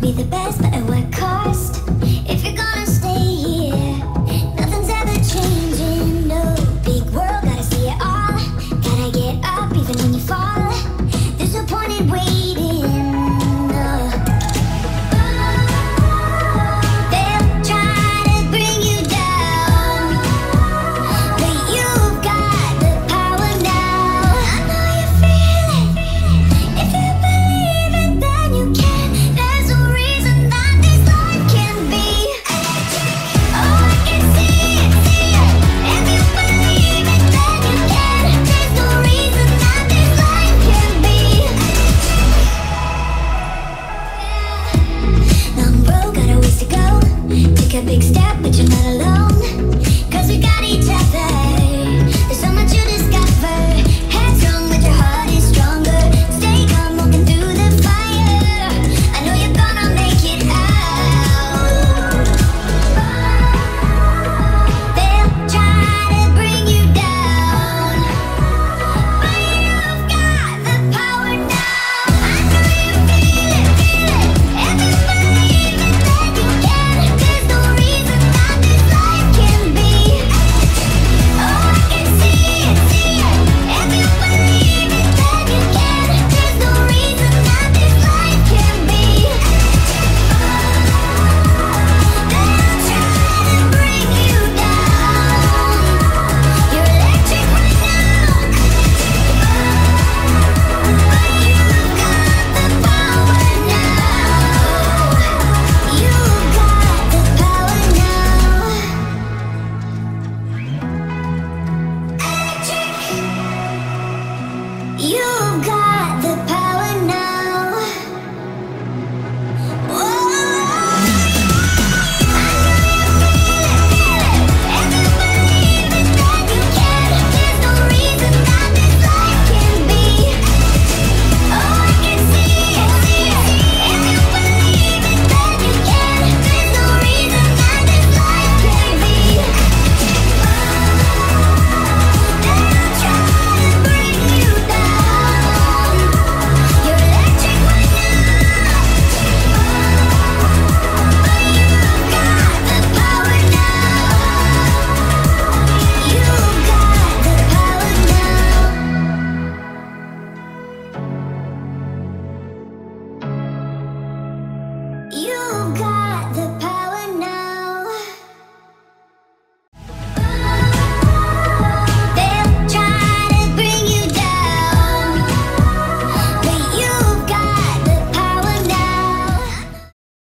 be the best, but I work hard. a big step, but you're not alone.